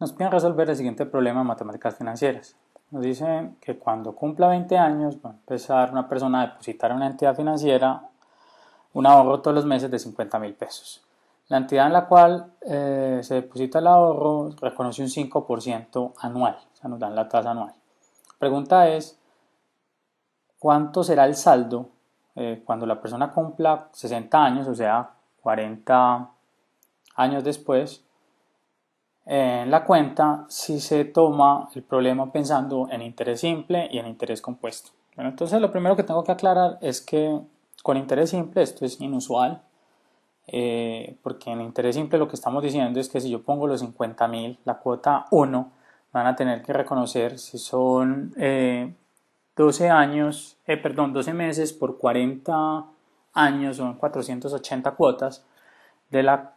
Nos piden resolver el siguiente problema en matemáticas financieras. Nos dicen que cuando cumpla 20 años va a empezar una persona a depositar en una entidad financiera un ahorro todos los meses de 50 mil pesos. La entidad en la cual eh, se deposita el ahorro reconoce un 5% anual, o sea, nos dan la tasa anual. La pregunta es, ¿cuánto será el saldo eh, cuando la persona cumpla 60 años, o sea, 40 años después, en la cuenta si se toma el problema pensando en interés simple y en interés compuesto. Bueno, entonces lo primero que tengo que aclarar es que con interés simple esto es inusual, eh, porque en interés simple lo que estamos diciendo es que si yo pongo los 50.000, la cuota 1, van a tener que reconocer si son 12 eh, años, eh, perdón, 12 meses por 40 años, son 480 cuotas, de la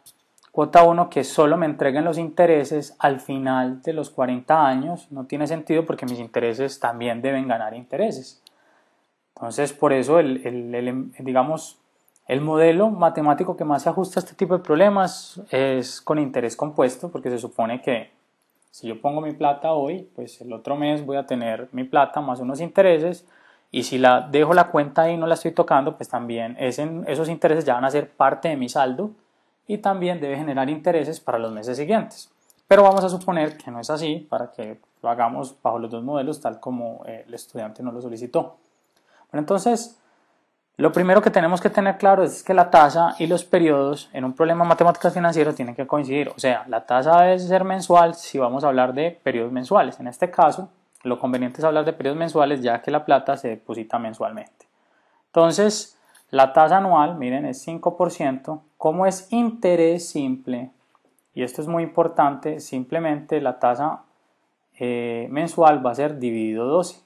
Cuota 1 que solo me entreguen los intereses al final de los 40 años no tiene sentido porque mis intereses también deben ganar intereses. Entonces, por eso el, digamos, el modelo matemático que más se ajusta a este tipo de problemas es con interés compuesto, porque se supone que si yo pongo mi plata hoy, pues el otro mes voy a tener mi plata más unos intereses, y si la dejo la cuenta ahí y no la estoy tocando, pues también esos intereses ya van a ser parte de mi saldo y también debe generar intereses para los meses siguientes. Pero vamos a suponer que no es así para que lo hagamos bajo los dos modelos tal como eh, el estudiante nos lo solicitó. Bueno, entonces, lo primero que tenemos que tener claro es que la tasa y los periodos en un problema matemáticas financiero tienen que coincidir. O sea, la tasa debe ser mensual si vamos a hablar de periodos mensuales. En este caso, lo conveniente es hablar de periodos mensuales ya que la plata se deposita mensualmente. Entonces, la tasa anual, miren, es 5%. Como es interés simple, y esto es muy importante, simplemente la tasa eh, mensual va a ser dividido 12.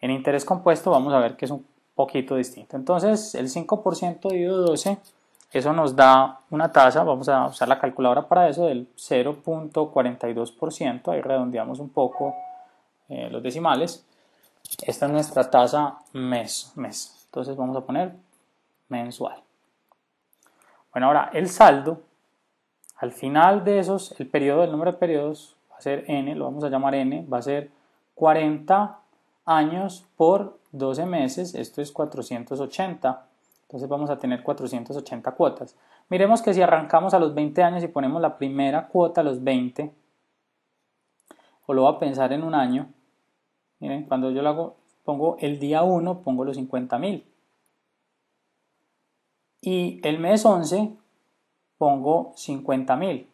En interés compuesto vamos a ver que es un poquito distinto. Entonces, el 5% dividido 12, eso nos da una tasa, vamos a usar la calculadora para eso, del 0.42%. Ahí redondeamos un poco eh, los decimales. Esta es nuestra tasa mes, mes. Entonces vamos a poner mensual. Bueno, ahora el saldo, al final de esos, el periodo, el número de periodos va a ser n, lo vamos a llamar n, va a ser 40 años por 12 meses, esto es 480. Entonces vamos a tener 480 cuotas. Miremos que si arrancamos a los 20 años y ponemos la primera cuota a los 20, o lo voy a pensar en un año, miren, cuando yo lo hago, pongo el día 1, pongo los 50 mil. Y el mes 11 pongo 50.000.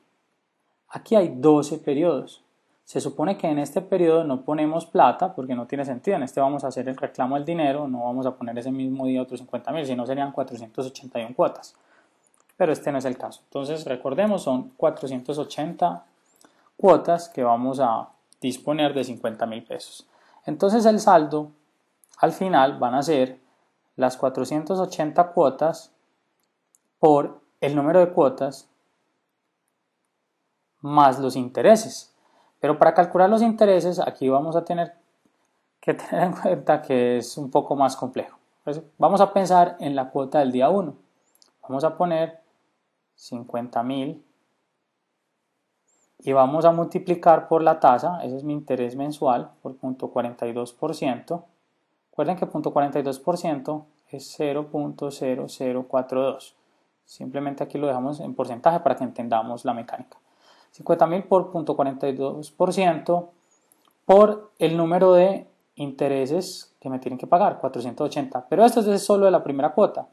Aquí hay 12 periodos. Se supone que en este periodo no ponemos plata porque no tiene sentido. En este vamos a hacer el reclamo del dinero, no vamos a poner ese mismo día otros 50.000, si no serían 481 cuotas. Pero este no es el caso. Entonces recordemos, son 480 cuotas que vamos a disponer de 50.000 pesos. Entonces el saldo al final van a ser las 480 cuotas por el número de cuotas más los intereses. Pero para calcular los intereses aquí vamos a tener que tener en cuenta que es un poco más complejo. vamos a pensar en la cuota del día 1. Vamos a poner 50.000 y vamos a multiplicar por la tasa, ese es mi interés mensual, por punto .42%. Recuerden que punto .42% es 0.0042. Simplemente aquí lo dejamos en porcentaje para que entendamos la mecánica. 50.000 por 0.42% por el número de intereses que me tienen que pagar, 480. Pero esto es solo de la primera cuota.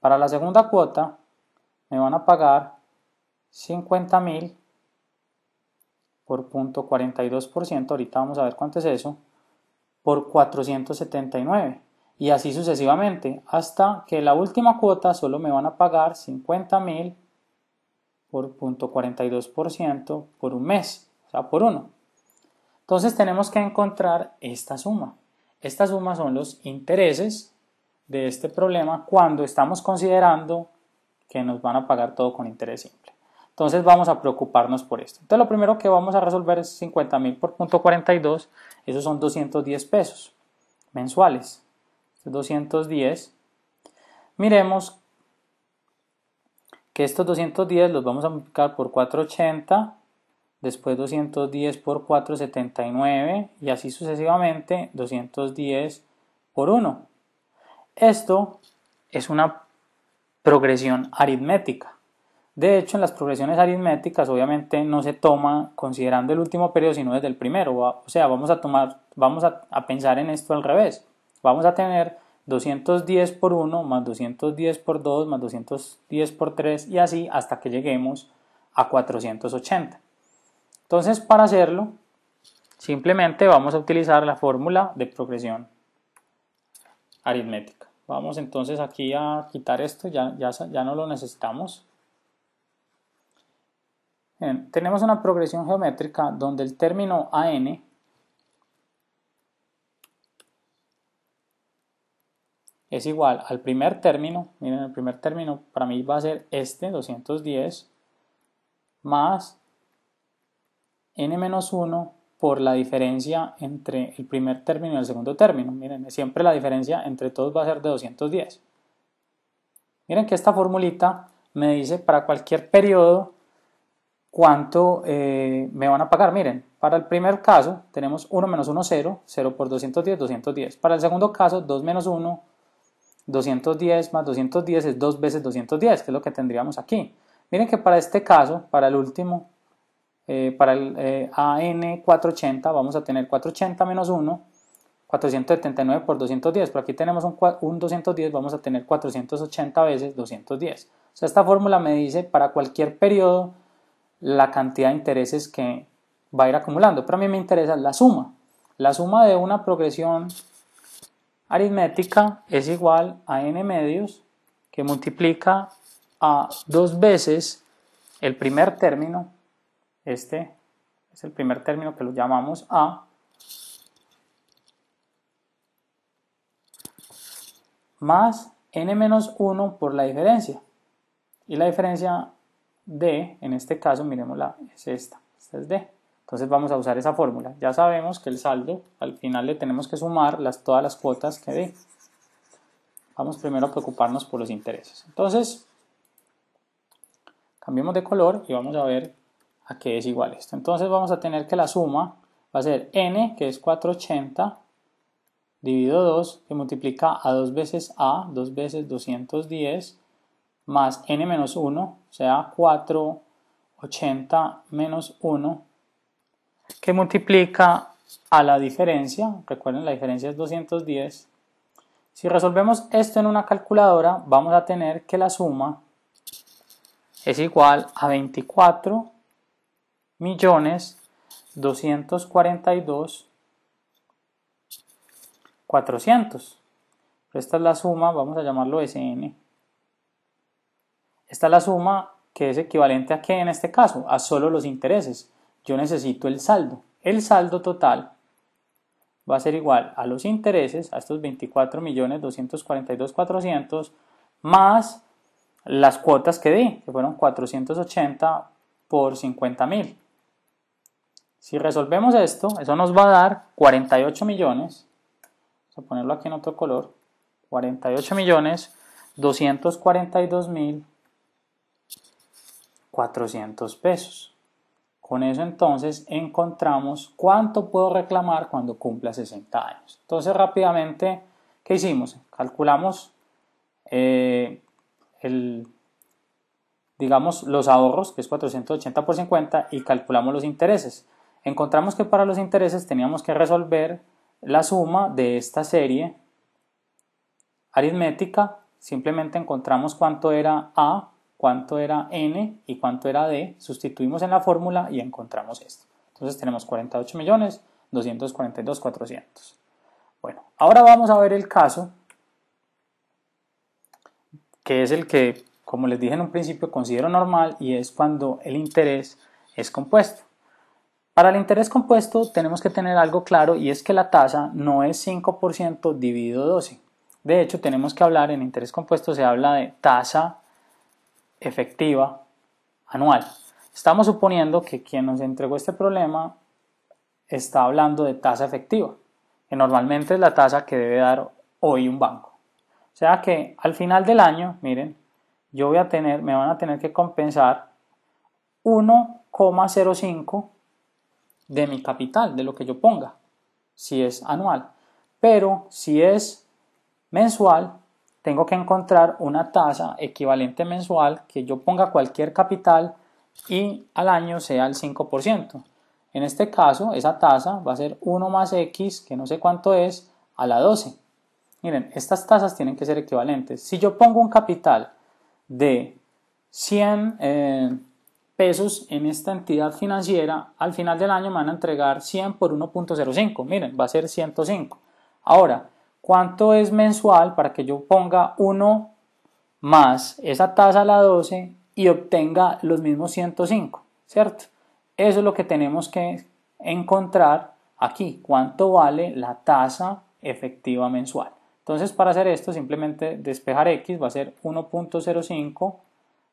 Para la segunda cuota me van a pagar 50.000 por 0.42%, ahorita vamos a ver cuánto es eso, por 479 y así sucesivamente, hasta que la última cuota solo me van a pagar 50 mil por 0.42% por un mes, o sea, por uno. Entonces tenemos que encontrar esta suma. Esta suma son los intereses de este problema cuando estamos considerando que nos van a pagar todo con interés simple. Entonces vamos a preocuparnos por esto. Entonces lo primero que vamos a resolver es 50 mil por 0.42, esos son 210 pesos mensuales. 210, miremos que estos 210 los vamos a multiplicar por 480 después 210 por 4, 79 y así sucesivamente 210 por 1. Esto es una progresión aritmética. De hecho, en las progresiones aritméticas obviamente no se toma considerando el último periodo, sino desde el primero. O sea, vamos a tomar, vamos a, a pensar en esto al revés. Vamos a tener 210 por 1 más 210 por 2 más 210 por 3 y así hasta que lleguemos a 480. Entonces, para hacerlo, simplemente vamos a utilizar la fórmula de progresión aritmética. Vamos entonces aquí a quitar esto, ya, ya, ya no lo necesitamos. tenemos una progresión geométrica donde el término AN es igual al primer término, miren el primer término para mí va a ser este, 210, más n-1 por la diferencia entre el primer término y el segundo término. Miren, siempre la diferencia entre todos va a ser de 210. Miren que esta formulita me dice para cualquier periodo cuánto eh, me van a pagar. Miren, para el primer caso tenemos 1 menos 1, 0, 0 por 210, 210. Para el segundo caso, 2 menos 1, 210 más 210 es 2 veces 210, que es lo que tendríamos aquí. Miren que para este caso, para el último, eh, para el eh, AN 480, vamos a tener 480 menos 1, 479 por 210. Pero aquí tenemos un, un 210, vamos a tener 480 veces 210. O sea, esta fórmula me dice para cualquier periodo la cantidad de intereses que va a ir acumulando. Pero a mí me interesa la suma. La suma de una progresión aritmética es igual a n medios que multiplica a dos veces el primer término, este es el primer término que lo llamamos A, más n menos 1 por la diferencia. Y la diferencia D, en este caso, miremosla, es esta, esta es D. Entonces vamos a usar esa fórmula. Ya sabemos que el saldo, al final le tenemos que sumar las, todas las cuotas que dé. Vamos primero a preocuparnos por los intereses. Entonces, cambiemos de color y vamos a ver a qué es igual esto. Entonces vamos a tener que la suma va a ser n, que es 480, dividido 2, que multiplica a 2 veces a, 2 veces 210, más n menos 1, o sea, 480 menos 1, que multiplica a la diferencia, recuerden la diferencia es 210, si resolvemos esto en una calculadora vamos a tener que la suma es igual a 24 millones 242 400. Esta es la suma, vamos a llamarlo SN. Esta es la suma que es equivalente a qué en este caso? A solo los intereses yo necesito el saldo. El saldo total va a ser igual a los intereses, a estos 24.242.400, más las cuotas que di, que fueron 480 por 50.000. Si resolvemos esto, eso nos va a dar 48 millones, vamos a ponerlo aquí en otro color, 48 millones 242 mil 400 pesos. Con eso entonces encontramos cuánto puedo reclamar cuando cumpla 60 años. Entonces rápidamente, ¿qué hicimos? Calculamos eh, el, digamos, los ahorros, que es 480 por 50, y calculamos los intereses. Encontramos que para los intereses teníamos que resolver la suma de esta serie aritmética. Simplemente encontramos cuánto era A cuánto era n y cuánto era d, sustituimos en la fórmula y encontramos esto. Entonces tenemos 48 millones 242 400. Bueno, ahora vamos a ver el caso que es el que, como les dije en un principio, considero normal y es cuando el interés es compuesto. Para el interés compuesto tenemos que tener algo claro y es que la tasa no es 5% dividido 12. De hecho, tenemos que hablar en interés compuesto, se habla de tasa efectiva anual. Estamos suponiendo que quien nos entregó este problema está hablando de tasa efectiva, que normalmente es la tasa que debe dar hoy un banco. O sea que al final del año, miren, yo voy a tener, me van a tener que compensar 1,05 de mi capital, de lo que yo ponga, si es anual. Pero si es mensual, tengo que encontrar una tasa equivalente mensual que yo ponga cualquier capital y al año sea el 5%. En este caso, esa tasa va a ser 1 más x, que no sé cuánto es, a la 12. Miren, estas tasas tienen que ser equivalentes. Si yo pongo un capital de 100 eh, pesos en esta entidad financiera, al final del año me van a entregar 100 por 1.05. Miren, va a ser 105. Ahora, ¿cuánto es mensual para que yo ponga 1 más esa tasa a la 12 y obtenga los mismos 105? ¿Cierto? Eso es lo que tenemos que encontrar aquí. ¿Cuánto vale la tasa efectiva mensual? Entonces, para hacer esto, simplemente despejar x va a ser 1.05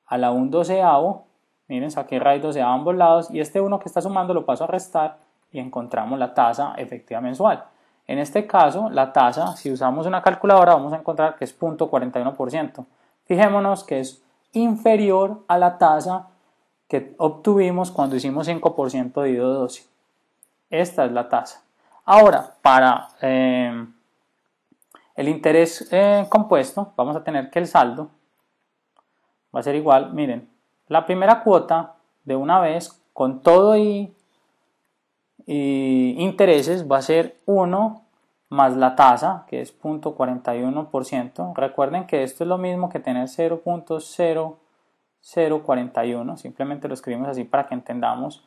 a la 1 doceavo. Miren, saqué raíz doceava a ambos lados y este 1 que está sumando lo paso a restar y encontramos la tasa efectiva mensual. En este caso, la tasa, si usamos una calculadora, vamos a encontrar que es 0.41%. Fijémonos que es inferior a la tasa que obtuvimos cuando hicimos 5% dividido 12. Esta es la tasa. Ahora, para eh, el interés eh, compuesto, vamos a tener que el saldo va a ser igual, miren, la primera cuota de una vez con todo y, intereses va a ser 1 más la tasa, que es 0.41%. Recuerden que esto es lo mismo que tener 0.0041, simplemente lo escribimos así para que entendamos,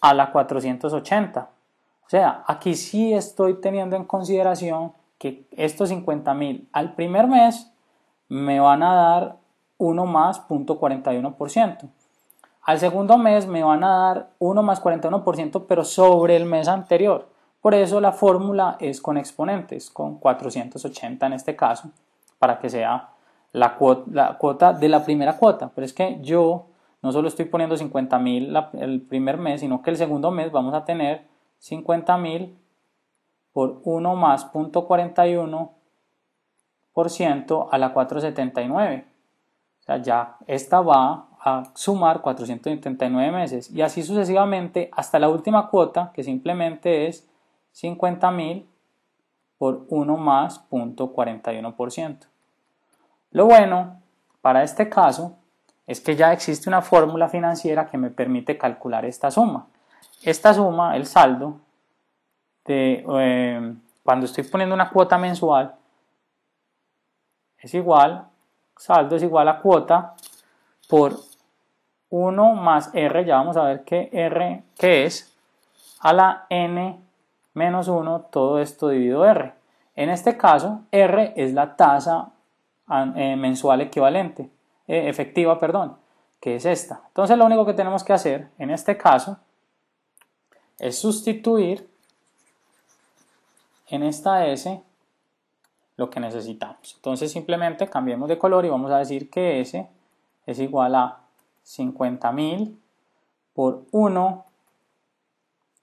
a la 480. O sea, aquí sí estoy teniendo en consideración que estos 50 mil al primer mes me van a dar 1 más 0.41%. Al segundo mes me van a dar 1 más 41%, pero sobre el mes anterior. Por eso la fórmula es con exponentes, con 480 en este caso, para que sea la cuota, de la primera cuota. Pero es que yo no solo estoy poniendo 50 mil el primer mes, sino que el segundo mes vamos a tener 50 mil por 1 más 0.41% a la 479. O sea, ya esta va a sumar 479 meses y así sucesivamente hasta la última cuota que simplemente es 50.000 por 1 más 0.41%. Lo bueno para este caso es que ya existe una fórmula financiera que me permite calcular esta suma. Esta suma, el saldo, eh, cuando estoy poniendo una cuota mensual es igual, saldo es igual a cuota por 1 más R, ya vamos a ver qué R qué es, a la N menos 1, todo esto dividido R. En este caso, R es la tasa eh, mensual equivalente, eh, efectiva, perdón, que es esta. Entonces lo único que tenemos que hacer en este caso es sustituir en esta S lo que necesitamos. Entonces simplemente cambiemos de color y vamos a decir que S es igual a 50.000 por 1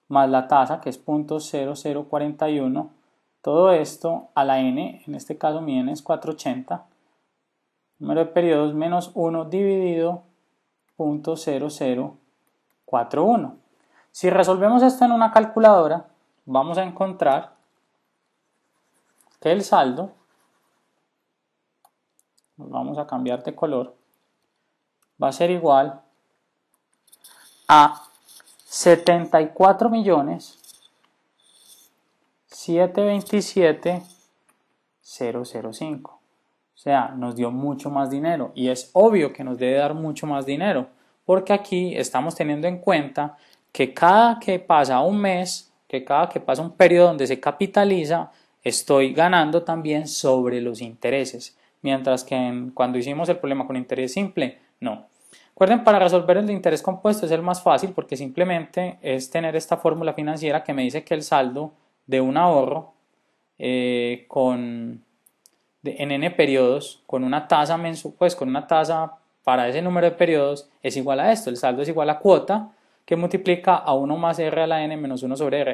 más la tasa que es 0.0041 todo esto a la n, en este caso mi n es 480 número de periodos menos 1 dividido 0.0041 si resolvemos esto en una calculadora vamos a encontrar que el saldo, vamos a cambiar de color, va a ser igual a 74 millones 727 005. O sea, nos dio mucho más dinero y es obvio que nos debe dar mucho más dinero porque aquí estamos teniendo en cuenta que cada que pasa un mes, que cada que pasa un periodo donde se capitaliza, estoy ganando también sobre los intereses, mientras que cuando hicimos el problema con interés simple, no. Recuerden, para resolver el de interés compuesto es el más fácil porque simplemente es tener esta fórmula financiera que me dice que el saldo de un ahorro eh, con, en n periodos con una tasa mensual, pues con una tasa para ese número de periodos es igual a esto. El saldo es igual a cuota que multiplica a 1 más r a la n menos 1 sobre r.